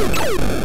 you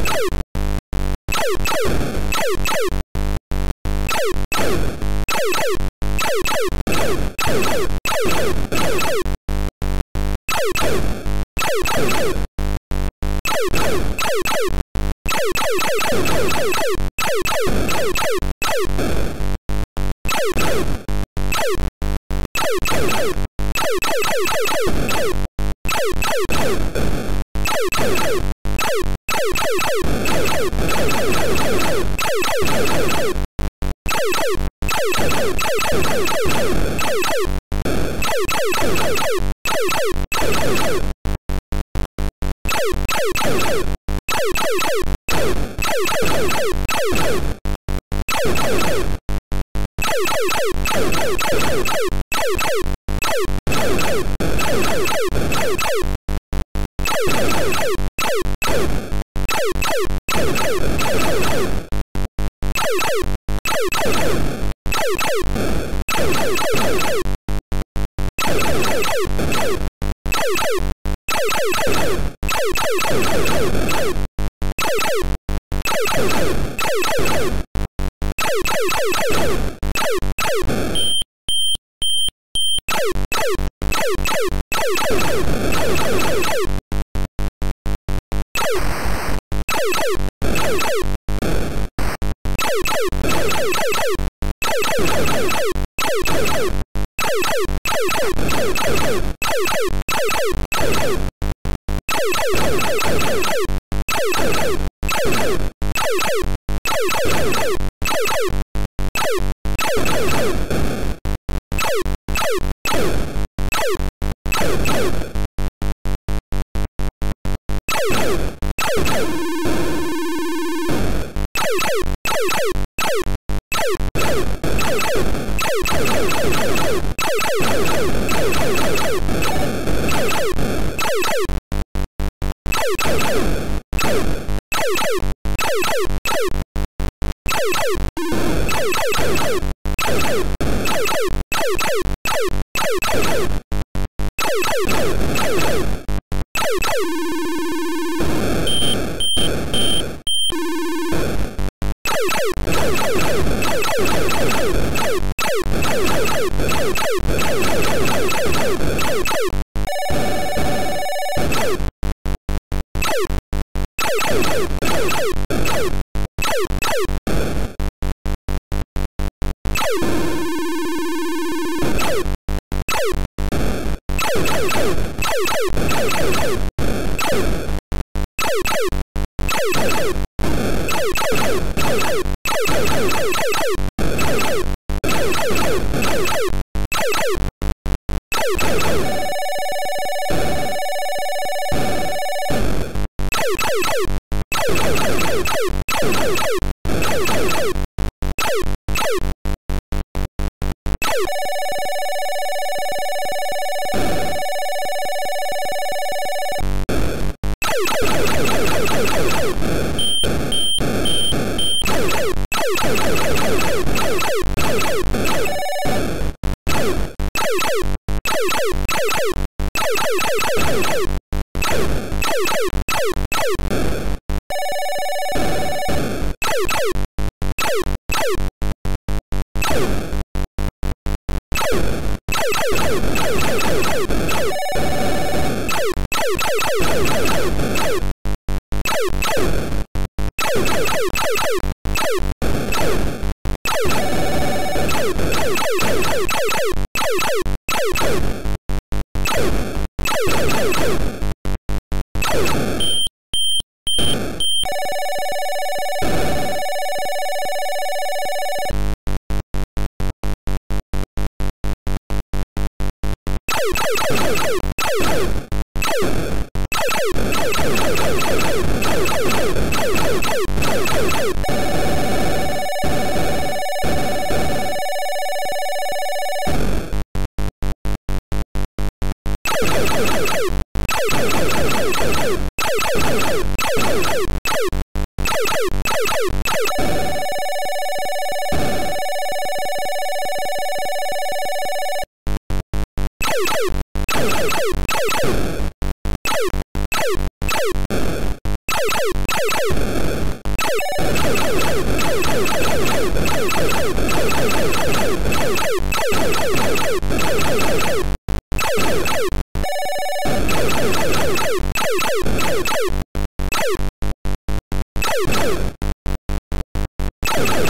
you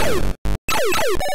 ハハハハ!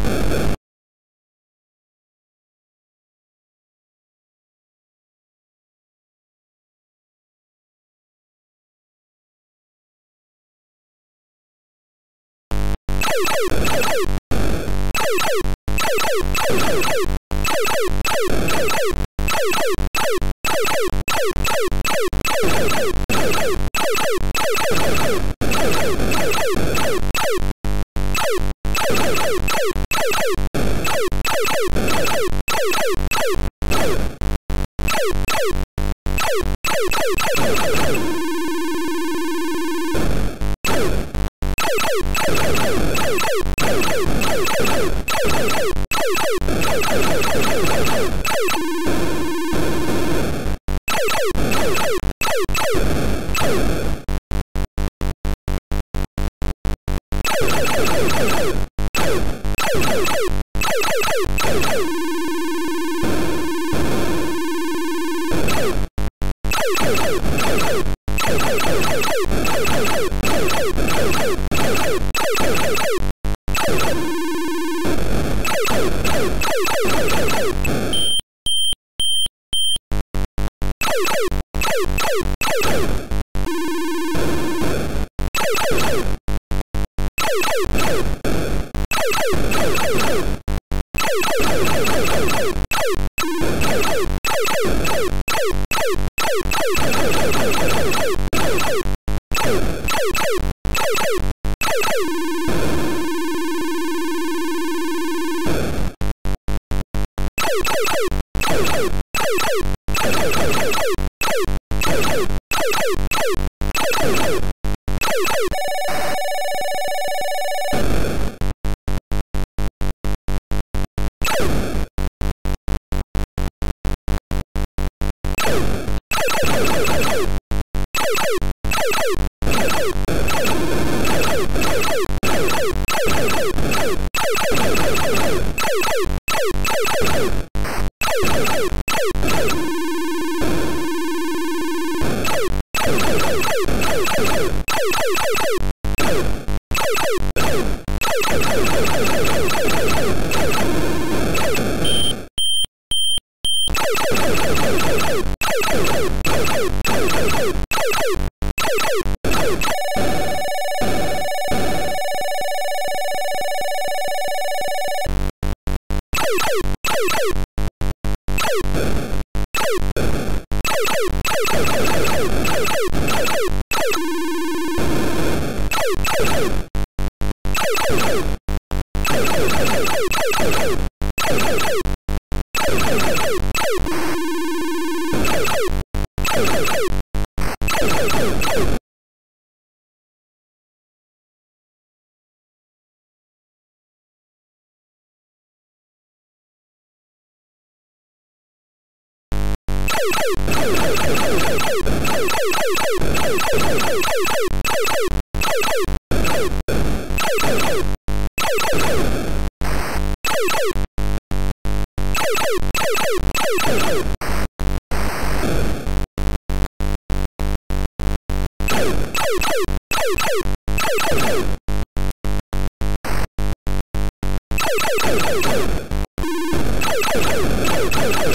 Oh, my God.